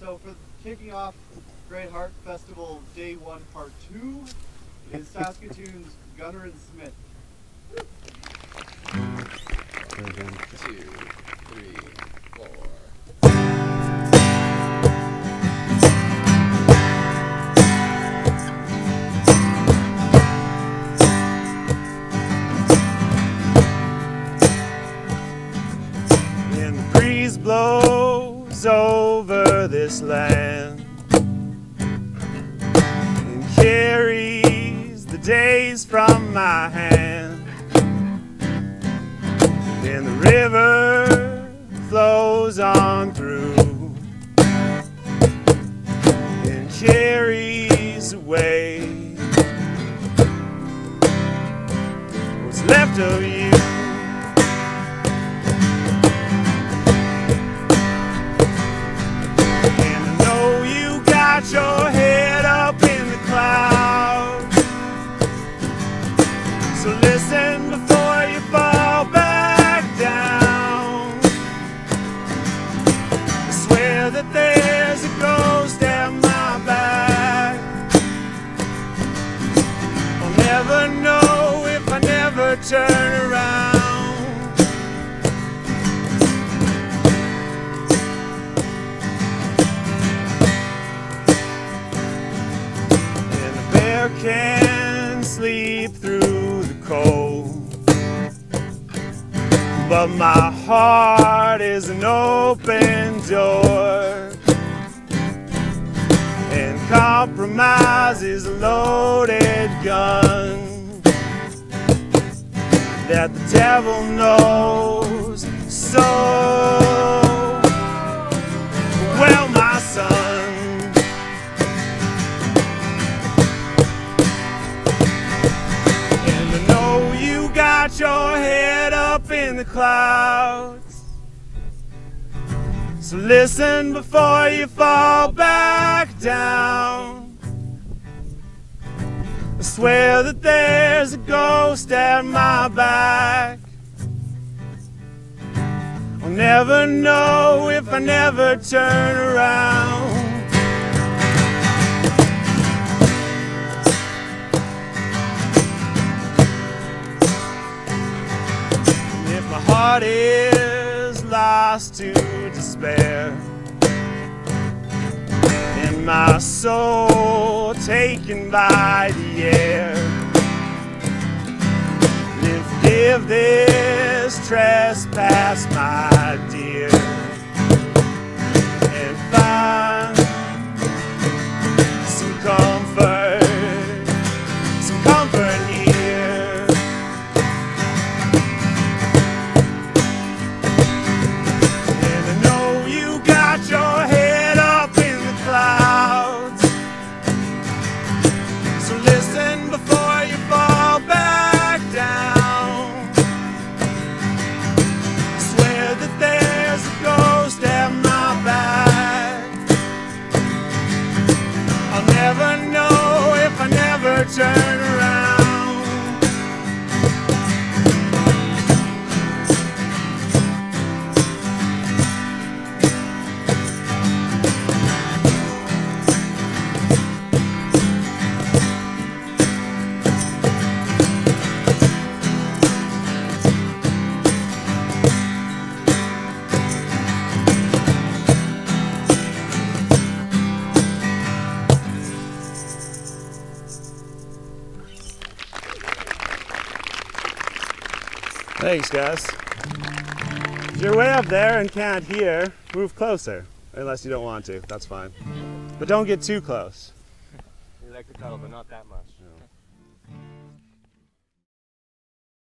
So for kicking off Great Heart Festival Day One Part Two is Saskatoon's Gunner and Smith. Two, three, four. This land and carries the days from my hand. And the river flows on through and carries away what's left of you. So listen before you fall back down. I swear that there's a ghost at my back. I'll never know if I never turn around. And the bear can sleep through cold. But my heart is an open door. And compromise is a loaded gun that the devil knows got your head up in the clouds. So listen before you fall back down. I swear that there's a ghost at my back. I'll never know if I never turn around. Heart is lost to despair, and my soul taken by the air, then forgive this trespass, my dear, and find never Thanks, guys. If you're way up there and can't hear, move closer. Unless you don't want to, that's fine. But don't get too close. You like the title, but not that much.